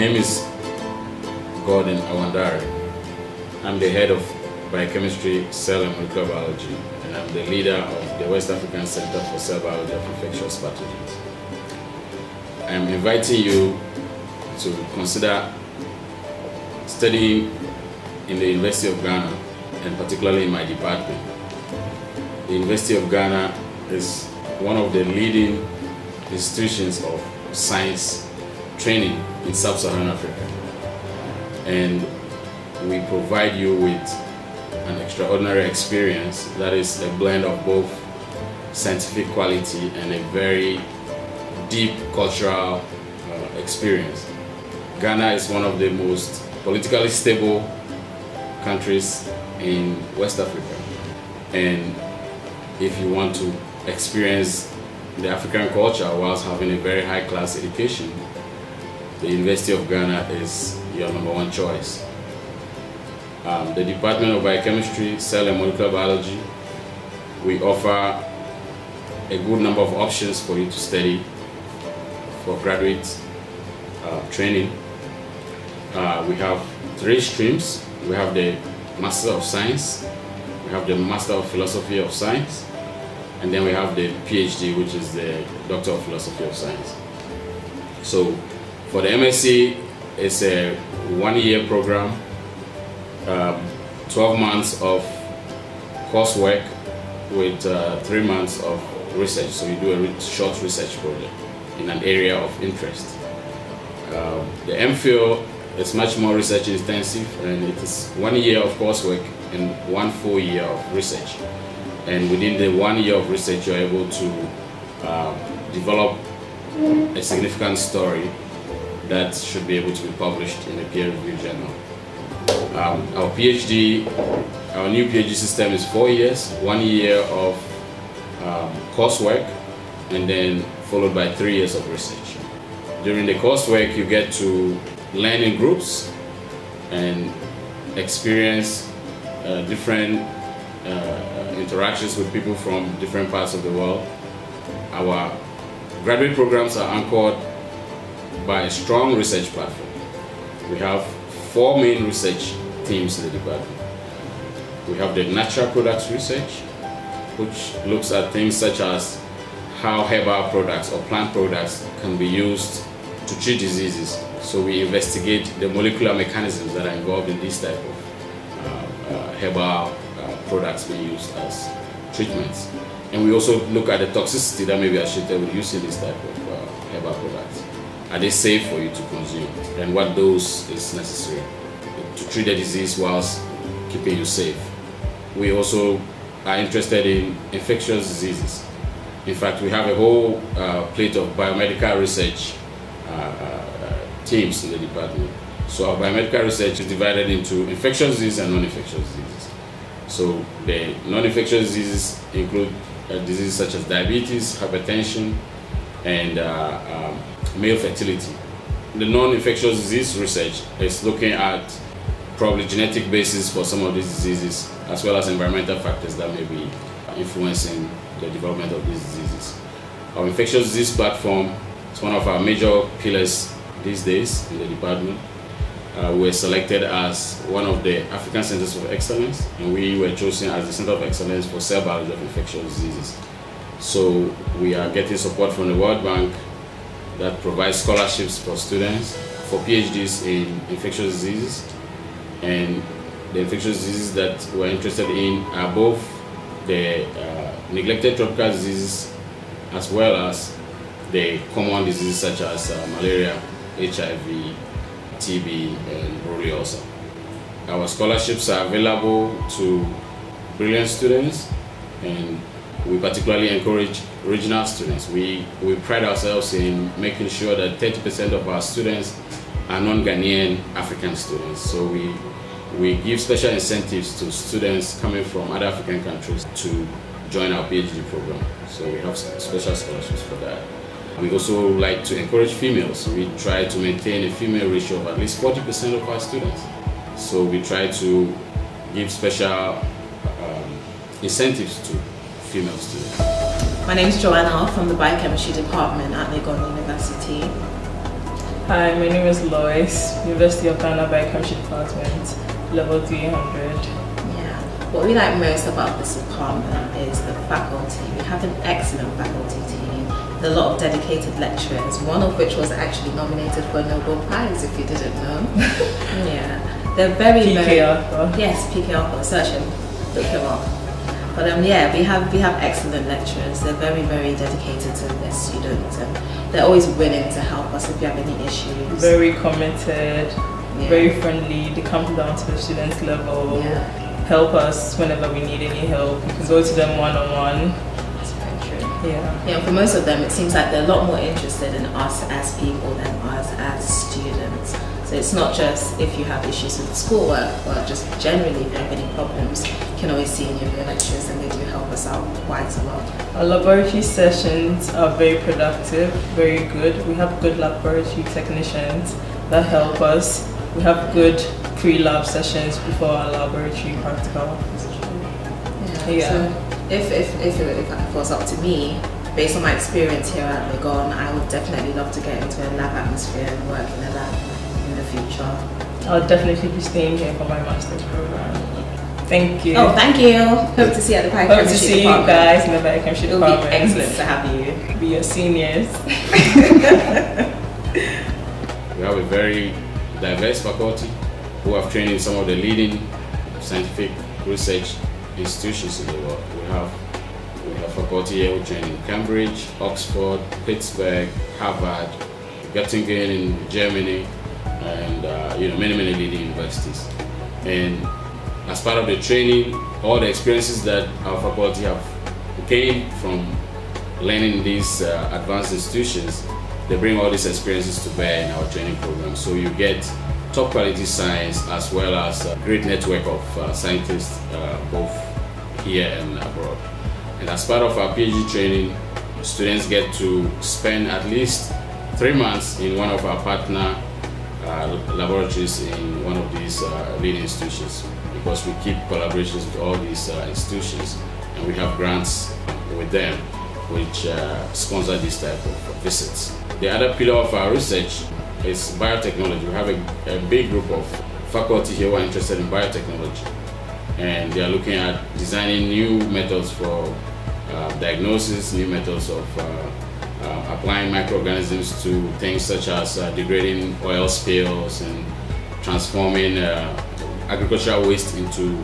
name is Gordon Awandare. I'm the head of Biochemistry, Cell and Molecular Biology, and I'm the leader of the West African Center for Cell Biology of Infectious Pathogens. I'm inviting you to consider studying in the University of Ghana, and particularly in my department. The University of Ghana is one of the leading institutions of science training in sub-Saharan Africa. And we provide you with an extraordinary experience that is a blend of both scientific quality and a very deep cultural uh, experience. Ghana is one of the most politically stable countries in West Africa. And if you want to experience the African culture whilst having a very high class education, the University of Ghana is your number one choice. Um, the Department of Biochemistry, Cell and Molecular Biology, we offer a good number of options for you to study for graduate uh, training. Uh, we have three streams. We have the Master of Science, we have the Master of Philosophy of Science, and then we have the PhD, which is the Doctor of Philosophy of Science. So for the MSc, it's a one-year program, um, 12 months of coursework with uh, three months of research. So you do a re short research project in an area of interest. Um, the MPhil is much more research intensive and it is one year of coursework and one full year of research. And within the one year of research, you're able to um, develop a significant story that should be able to be published in a peer-reviewed journal. Um, our PhD, our new PhD system is four years, one year of um, coursework, and then followed by three years of research. During the coursework, you get to learn in groups and experience uh, different uh, interactions with people from different parts of the world. Our graduate programs are anchored by a strong research platform. We have four main research teams in the department. We have the natural products research, which looks at things such as how herbal products or plant products can be used to treat diseases. So we investigate the molecular mechanisms that are involved in this type of uh, uh, herbal uh, products being used as treatments. And we also look at the toxicity that may be associated with using this type of uh, herbal products. Are they safe for you to consume? And what dose is necessary to treat the disease whilst keeping you safe? We also are interested in infectious diseases. In fact, we have a whole uh, plate of biomedical research uh, uh, teams in the department. So our biomedical research is divided into infectious diseases and non-infectious diseases. So the non-infectious diseases include uh, diseases such as diabetes, hypertension, and uh, um, male fertility. The non-infectious disease research is looking at probably genetic basis for some of these diseases, as well as environmental factors that may be influencing the development of these diseases. Our infectious disease platform is one of our major pillars these days in the department. Uh, we were selected as one of the African Centers of Excellence, and we were chosen as the Center of Excellence for Cell Biology of Infectious Diseases. So we are getting support from the World Bank that provides scholarships for students for PhDs in infectious diseases. And the infectious diseases that we're interested in are both the uh, neglected tropical diseases as well as the common diseases such as uh, malaria, HIV, TB, and borreliosis. Our scholarships are available to brilliant students and we particularly encourage regional students. We, we pride ourselves in making sure that 30% of our students are non-Ghanaian African students. So we, we give special incentives to students coming from other African countries to join our PhD program. So we have special scholarships for that. We also like to encourage females. We try to maintain a female ratio of at least 40% of our students. So we try to give special um, incentives to female students. My name is Joanna from the Biochemistry Department at Legon University. Hi, my name is Lois, University of Ghana Biochemistry Department, level 300. Yeah. What we like most about this department is the faculty. We have an excellent faculty team, a lot of dedicated lecturers, one of which was actually nominated for a Nobel Prize, if you didn't know. yeah. They're very, PK very... Arthur. Yes, PK Arthur. Search him. Look him up. But um, yeah, we have we have excellent lecturers. They're very very dedicated to their students, and they're always willing to help us if you have any issues. Very committed, Yeah. very friendly. They come down to the students' level, Yeah. help us whenever we need any help. You can go to them one on one. That's very true. Yeah. Yeah, for most of them, it seems like they're a lot more interested in us as people than us as students. So it's not just if you have issues with schoolwork, but just generally if you have any problems, you can always see any of your lecturers and they do help us out quite a lot. Our laboratory sessions are very productive, very good. We have good laboratory technicians that help us. We have good pre-lab sessions before our laboratory practical. Yeah. So if, if, if, it, if it was up to me, based on my experience here at Legon, I would definitely love to get into a lab atmosphere and work in a lab future. I'll definitely be staying here for my master's program. Thank you. Oh, thank you. Hope to see you at the Hope to biochemistry see you guys in the biochemistry It will be excellent to have you. Be your seniors. We have a very diverse faculty who have trained in some of the leading scientific research institutions in the world. We have we have faculty here who train in Cambridge, Oxford, Pittsburgh, Harvard, Göttingen in Germany, and uh, you know many many leading universities. And as part of the training, all the experiences that our faculty have gained from learning these uh, advanced institutions, they bring all these experiences to bear in our training program. So you get top quality science as well as a great network of uh, scientists uh, both here and abroad. And as part of our PhD training, students get to spend at least three months in one of our partner laboratories in one of these uh, leading institutions because we keep collaborations with all these uh, institutions and we have grants with them which uh, sponsor this type of visits. The other pillar of our research is biotechnology. We have a, a big group of faculty here who are interested in biotechnology and they are looking at designing new methods for uh, diagnosis, new methods of uh, uh, applying microorganisms to things such as uh, degrading oil spills and transforming uh, agricultural waste into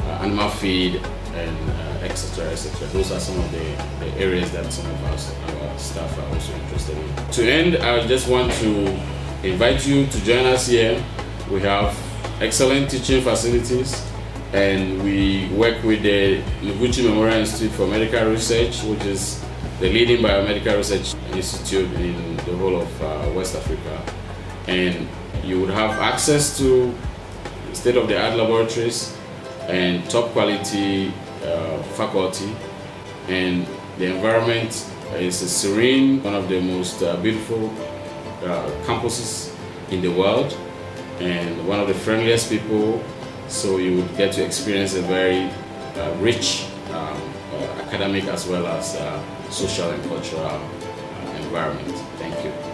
uh, animal feed and etc. etc. Those are some of the, the areas that some of our, our staff are also interested in. To end, I just want to invite you to join us here. We have excellent teaching facilities and we work with the Noguchi Memorial Institute for Medical Research, which is the leading biomedical research institute in the whole of uh, West Africa. And you would have access to state-of-the-art laboratories and top quality uh, faculty. And the environment is a serene, one of the most uh, beautiful uh, campuses in the world, and one of the friendliest people. So you would get to experience a very uh, rich um, academic as well as uh, social and cultural environment. Thank you.